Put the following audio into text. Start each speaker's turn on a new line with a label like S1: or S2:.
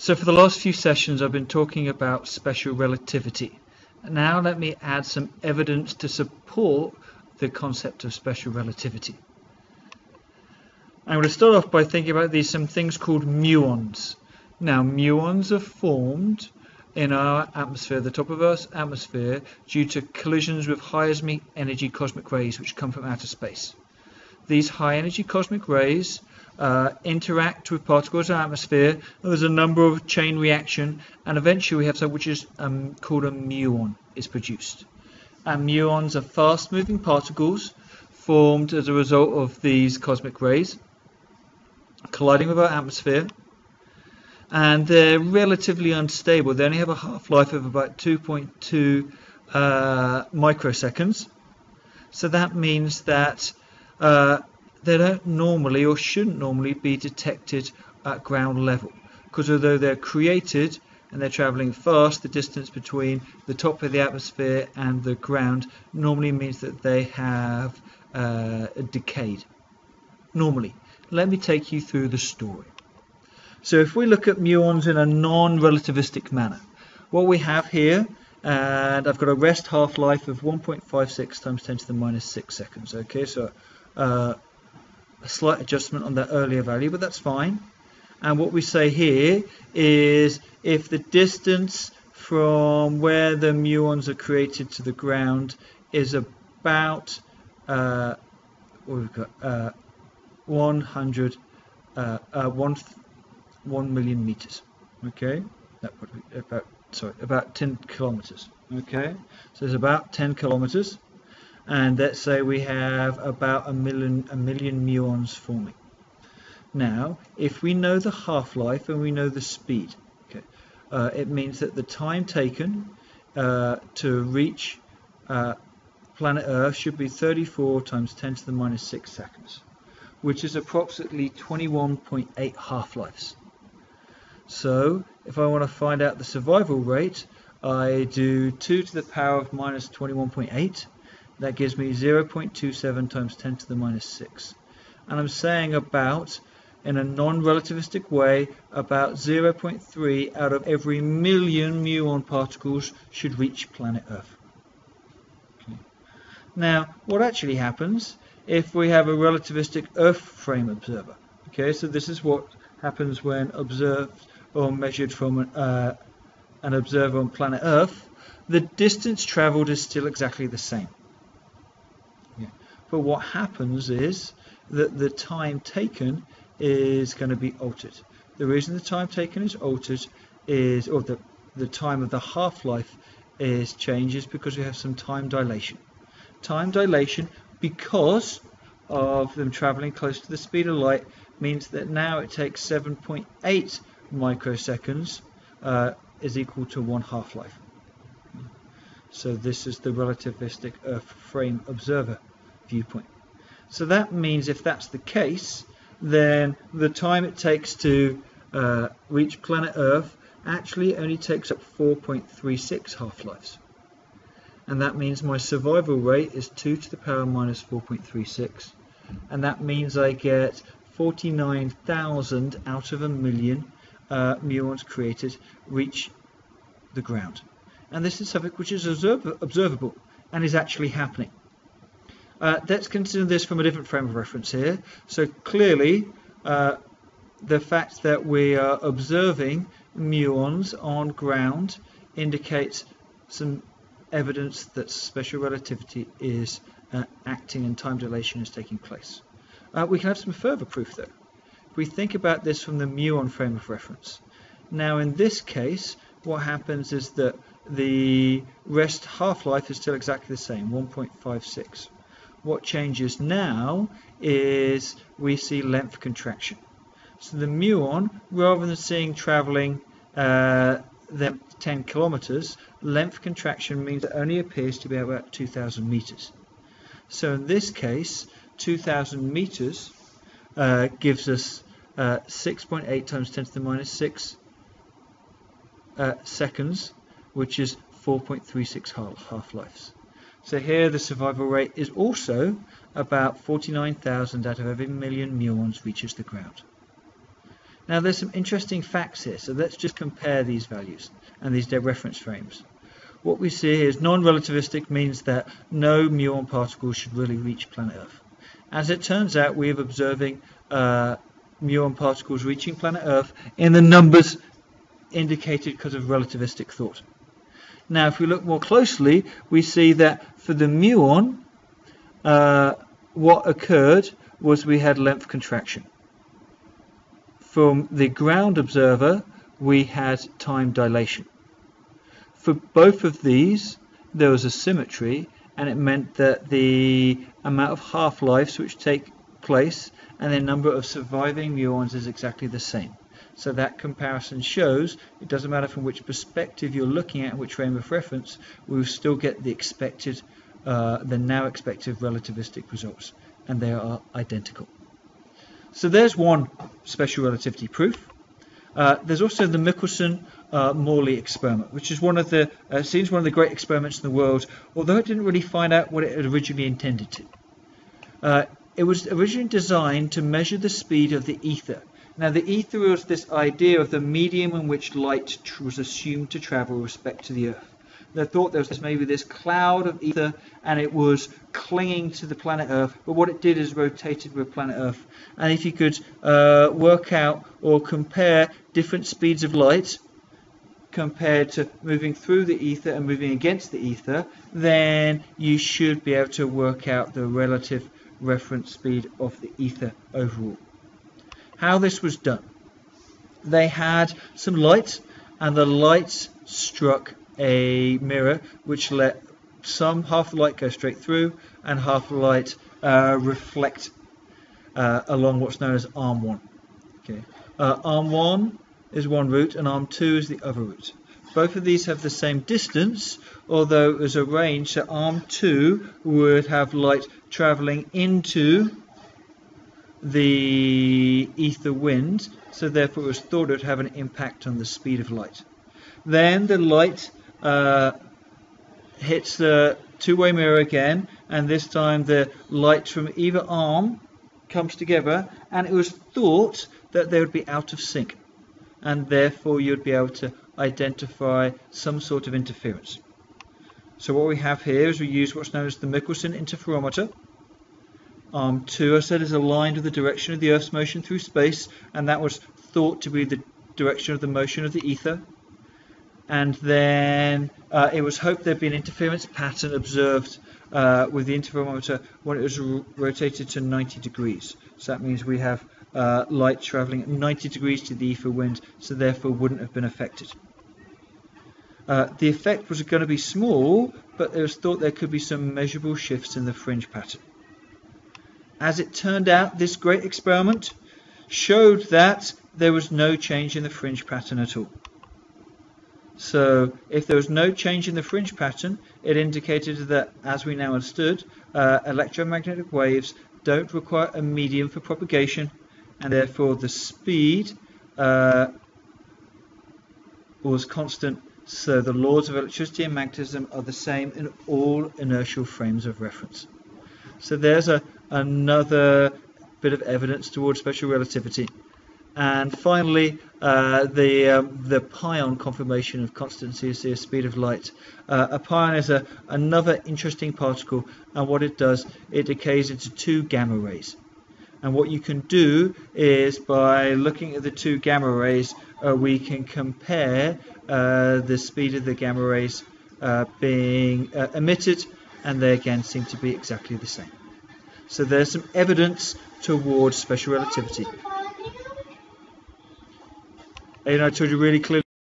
S1: So for the last few sessions I've been talking about special relativity. Now let me add some evidence to support the concept of special relativity. I'm going to start off by thinking about these some things called muons. Now muons are formed in our atmosphere, the top of Earth's atmosphere, due to collisions with high energy cosmic rays which come from outer space. These high energy cosmic rays uh, interact with particles in the atmosphere. There's a number of chain reaction, and eventually we have something which is um, called a muon is produced. And muons are fast-moving particles formed as a result of these cosmic rays colliding with our atmosphere and they're relatively unstable. They only have a half-life of about 2.2 uh, microseconds. So that means that uh, they don't normally or shouldn't normally be detected at ground level because although they're created and they're traveling fast, the distance between the top of the atmosphere and the ground normally means that they have uh, decayed. Normally. Let me take you through the story. So if we look at muons in a non-relativistic manner, what we have here, and I've got a rest half-life of 1.56 times 10 to the minus 6 seconds. Okay, so uh, a slight adjustment on that earlier value, but that's fine. And what we say here is if the distance from where the muons are created to the ground is about uh, we've got? Uh, 100 uh, uh, one, 1 million meters. Okay? That would be about sorry about 10 kilometers. Okay? So it's about 10 kilometers and let's say we have about a million a million muons forming. Now, if we know the half-life and we know the speed, okay, uh, it means that the time taken uh, to reach uh, planet Earth should be 34 times 10 to the minus 6 seconds, which is approximately 21.8 half-lives. So, if I want to find out the survival rate, I do 2 to the power of minus 21.8 that gives me 0.27 times 10 to the minus 6. And I'm saying about, in a non-relativistic way, about 0.3 out of every million muon particles should reach planet Earth. Okay. Now, what actually happens if we have a relativistic Earth frame observer? Okay, so this is what happens when observed or measured from uh, an observer on planet Earth. The distance traveled is still exactly the same. But what happens is that the time taken is going to be altered. The reason the time taken is altered is, or the, the time of the half-life is changes because we have some time dilation. Time dilation because of them traveling close to the speed of light means that now it takes 7.8 microseconds uh, is equal to one half-life. So this is the relativistic Earth frame observer viewpoint. So that means if that's the case, then the time it takes to uh, reach planet Earth actually only takes up 4.36 half-lives. And that means my survival rate is 2 to the power minus 4.36. And that means I get 49,000 out of a million uh, muons created reach the ground. And this is something which is observ observable and is actually happening. Uh, let's consider this from a different frame of reference here. So clearly, uh, the fact that we are observing muons on ground indicates some evidence that special relativity is uh, acting and time dilation is taking place. Uh, we can have some further proof though. If we think about this from the muon frame of reference. Now in this case, what happens is that the rest half-life is still exactly the same, 1.56. What changes now is we see length contraction. So the muon, rather than seeing traveling uh, 10 kilometers, length contraction means it only appears to be about 2,000 meters. So in this case, 2,000 meters uh, gives us uh, 6.8 times 10 to the minus 6 uh, seconds, which is 4.36 half-lives. So here the survival rate is also about 49,000 out of every million muons reaches the ground. Now there's some interesting facts here, so let's just compare these values and these dead reference frames. What we see here is non-relativistic means that no muon particles should really reach planet Earth. As it turns out, we are observing uh, muon particles reaching planet Earth in the numbers indicated because of relativistic thought. Now, if we look more closely, we see that for the muon, uh, what occurred was we had length contraction. From the ground observer, we had time dilation. For both of these, there was a symmetry, and it meant that the amount of half-lives which take place and the number of surviving muons is exactly the same. So that comparison shows it doesn't matter from which perspective you're looking at, which frame of reference, we will still get the expected, uh, the now expected relativistic results, and they are identical. So there's one special relativity proof. Uh, there's also the Michelson uh, Morley experiment, which is one of the uh, seems one of the great experiments in the world, although it didn't really find out what it had originally intended to. Uh, it was originally designed to measure the speed of the ether. Now, the ether was this idea of the medium in which light was assumed to travel with respect to the Earth. They thought there was maybe this cloud of ether and it was clinging to the planet Earth, but what it did is rotated with planet Earth. And if you could uh, work out or compare different speeds of light compared to moving through the ether and moving against the ether, then you should be able to work out the relative reference speed of the ether overall. How this was done. They had some light and the light struck a mirror which let some half the light go straight through and half the light uh, reflect uh, along what's known as arm 1. Okay. Uh, arm 1 is one route and arm 2 is the other route. Both of these have the same distance, although as arranged, so arm 2 would have light travelling into the ether wind, so therefore it was thought it would have an impact on the speed of light. Then the light uh, hits the two-way mirror again, and this time the light from either arm comes together, and it was thought that they would be out of sync, and therefore you'd be able to identify some sort of interference. So what we have here is we use what's known as the Michelson interferometer. Arm 2, I said, is aligned with the direction of the Earth's motion through space, and that was thought to be the direction of the motion of the ether. And then uh, it was hoped there'd be an interference pattern observed uh, with the interferometer when it was rotated to 90 degrees. So that means we have uh, light travelling at 90 degrees to the ether wind, so therefore wouldn't have been affected. Uh, the effect was going to be small, but it was thought there could be some measurable shifts in the fringe pattern. As it turned out, this great experiment showed that there was no change in the fringe pattern at all. So if there was no change in the fringe pattern, it indicated that, as we now understood, uh, electromagnetic waves don't require a medium for propagation, and therefore the speed uh, was constant so the laws of electricity and magnetism are the same in all inertial frames of reference. So there's a, another bit of evidence towards special relativity. And finally, uh, the um, the pion confirmation of constancy of the speed of light. Uh, a pion is a, another interesting particle, and what it does, it decays into two gamma rays. And what you can do is by looking at the two gamma rays, uh, we can compare uh, the speed of the gamma rays uh, being uh, emitted, and they again seem to be exactly the same. So there's some evidence towards special relativity. And I told you really clearly.